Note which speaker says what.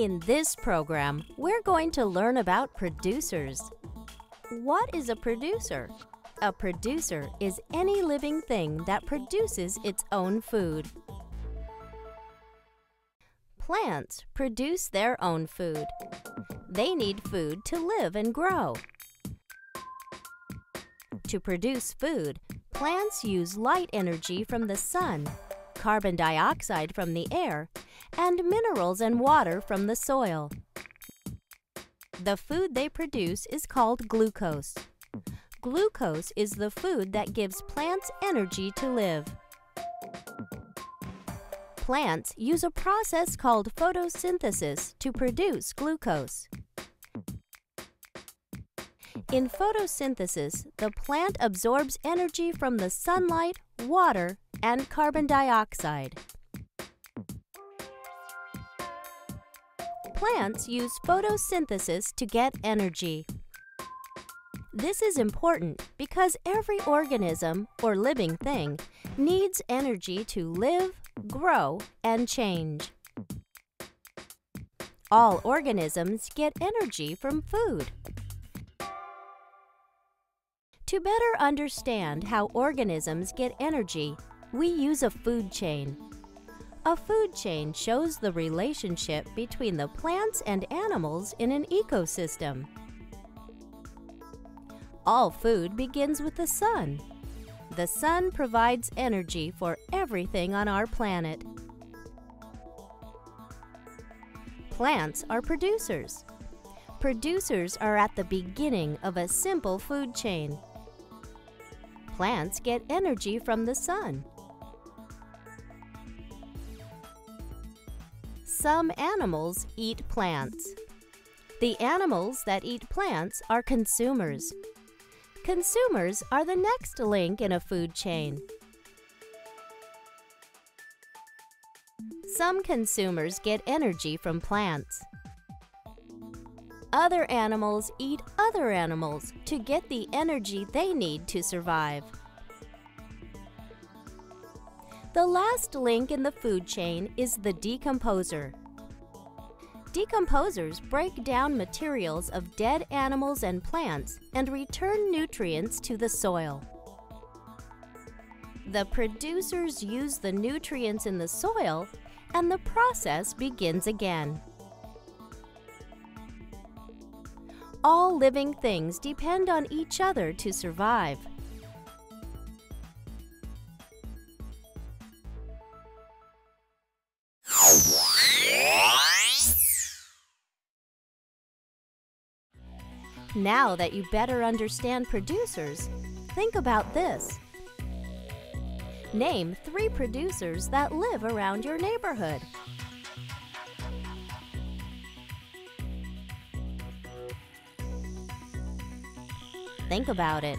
Speaker 1: In this program, we're going to learn about producers. What is a producer? A producer is any living thing that produces its own food. Plants produce their own food. They need food to live and grow. To produce food, plants use light energy from the sun, carbon dioxide from the air, and minerals and water from the soil. The food they produce is called glucose. Glucose is the food that gives plants energy to live. Plants use a process called photosynthesis to produce glucose. In photosynthesis, the plant absorbs energy from the sunlight, water, and carbon dioxide. Plants use photosynthesis to get energy. This is important because every organism or living thing needs energy to live, grow, and change. All organisms get energy from food. To better understand how organisms get energy, we use a food chain. A food chain shows the relationship between the plants and animals in an ecosystem. All food begins with the sun. The sun provides energy for everything on our planet. Plants are producers. Producers are at the beginning of a simple food chain. Plants get energy from the sun. Some animals eat plants. The animals that eat plants are consumers. Consumers are the next link in a food chain. Some consumers get energy from plants. Other animals eat other animals to get the energy they need to survive. The last link in the food chain is the decomposer. Decomposers break down materials of dead animals and plants and return nutrients to the soil. The producers use the nutrients in the soil and the process begins again. All living things depend on each other to survive. Now that you better understand producers, think about this. Name three producers that live around your neighborhood. Think about it.